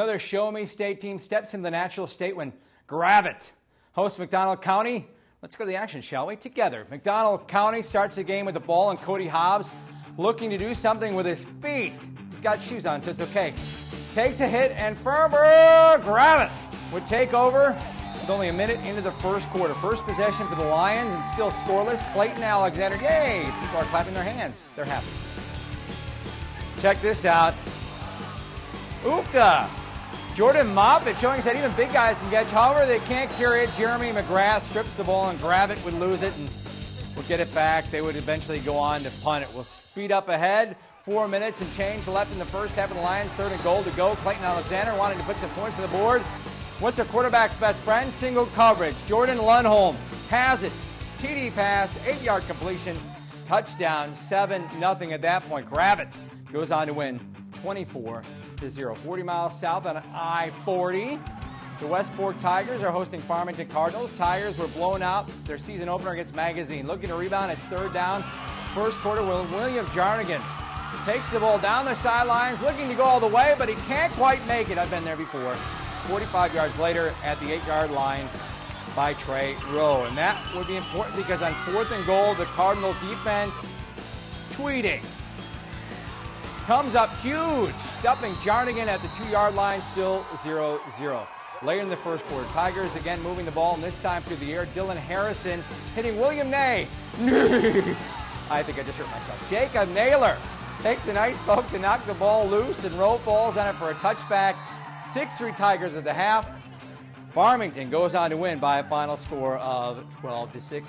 Another Show Me State team steps into the natural state when Gravette hosts McDonald County. Let's go to the action, shall we? Together. McDonald County starts the game with the ball, and Cody Hobbs looking to do something with his feet. He's got shoes on, so it's okay. Takes a hit, and Ferber Gravette would take over with only a minute into the first quarter. First possession for the Lions, and still scoreless. Clayton Alexander, yay! People are clapping their hands. They're happy. Check this out. Oofta. Jordan Moffett showing us that even big guys can catch. However, they can't carry it. Jeremy McGrath strips the ball and Gravette would lose it and would get it back. They would eventually go on to punt it. We'll speed up ahead. Four minutes and change left in the first half of the Lions. Third and goal to go. Clayton Alexander wanting to put some points on the board. What's a quarterback's best friend? Single coverage. Jordan Lundholm has it. TD pass, eight yard completion, touchdown, 7 nothing at that point. Gravette goes on to win 24 to 0. 40 miles south on I 40. The West Fork Tigers are hosting Farmington Cardinals. Tigers were blown out their season opener against Magazine. Looking to rebound, it's third down. First quarter, William Jarnigan takes the ball down the sidelines, looking to go all the way, but he can't quite make it. I've been there before. 45 yards later at the eight yard line by Trey Rowe. And that would be important because on fourth and goal, the Cardinals defense tweeting comes up huge, stuffing Jarnigan at the two-yard line, still 0-0. Later in the first quarter, Tigers again moving the ball, and this time through the air. Dylan Harrison hitting William Nay. I think I just hurt myself. Jacob Naylor takes a nice poke to knock the ball loose, and Rowe falls on it for a touchback. 6-3 Tigers at the half. Farmington goes on to win by a final score of 12 to 6.